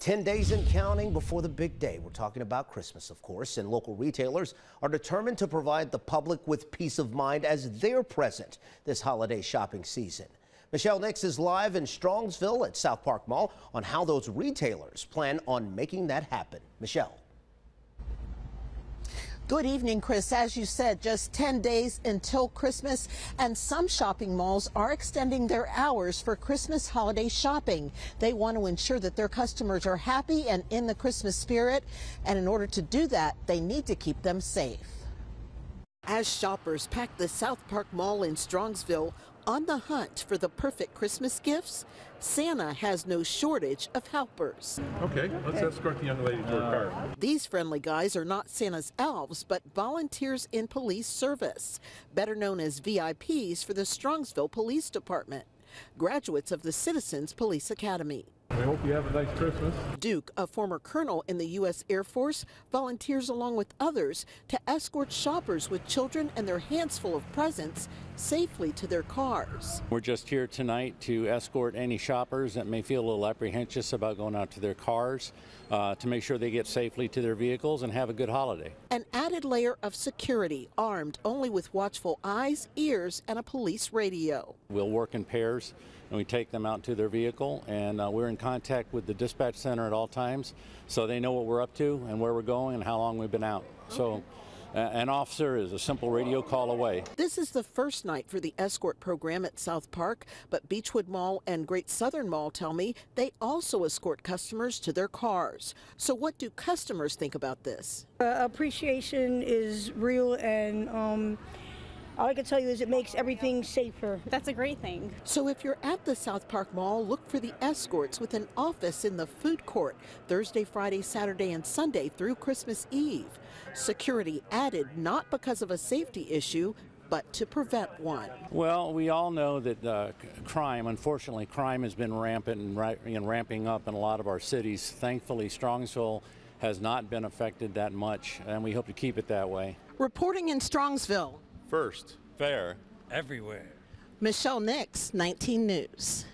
10 days and counting before the big day. We're talking about Christmas, of course, and local retailers are determined to provide the public with peace of mind as they're present this holiday shopping season. Michelle Nix is live in Strongsville at South Park Mall on how those retailers plan on making that happen. Michelle. Good evening, Chris. As you said, just 10 days until Christmas, and some shopping malls are extending their hours for Christmas holiday shopping. They want to ensure that their customers are happy and in the Christmas spirit, and in order to do that, they need to keep them safe. As shoppers pack the South Park Mall in Strongsville on the hunt for the perfect Christmas gifts, Santa has no shortage of helpers. Okay, let's escort the young lady to her uh, car. These friendly guys are not Santa's elves, but volunteers in police service, better known as VIPs for the Strongsville Police Department, graduates of the Citizens Police Academy. We hope you have a nice Christmas. Duke, a former colonel in the U.S. Air Force, volunteers along with others to escort shoppers with children and their hands full of presents safely to their cars. We're just here tonight to escort any shoppers that may feel a little apprehensive about going out to their cars uh, to make sure they get safely to their vehicles and have a good holiday. An added layer of security, armed only with watchful eyes, ears, and a police radio. We'll work in pairs and we take them out to their vehicle and uh, we're in contact with the dispatch center at all times so they know what we're up to and where we're going and how long we've been out. Okay. So an officer is a simple radio call away. This is the first night for the escort program at South Park, but Beachwood Mall and Great Southern Mall tell me they also escort customers to their cars. So, what do customers think about this? Uh, appreciation is real and um, all I can tell you is it makes everything safer. That's a great thing. So if you're at the South Park Mall, look for the escorts with an office in the food court Thursday, Friday, Saturday, and Sunday through Christmas Eve. Security added not because of a safety issue, but to prevent one. Well, we all know that uh, crime, unfortunately, crime has been rampant and, and ramping up in a lot of our cities. Thankfully, Strongsville has not been affected that much, and we hope to keep it that way. Reporting in Strongsville, First, fair, everywhere. Michelle Nix, 19 News.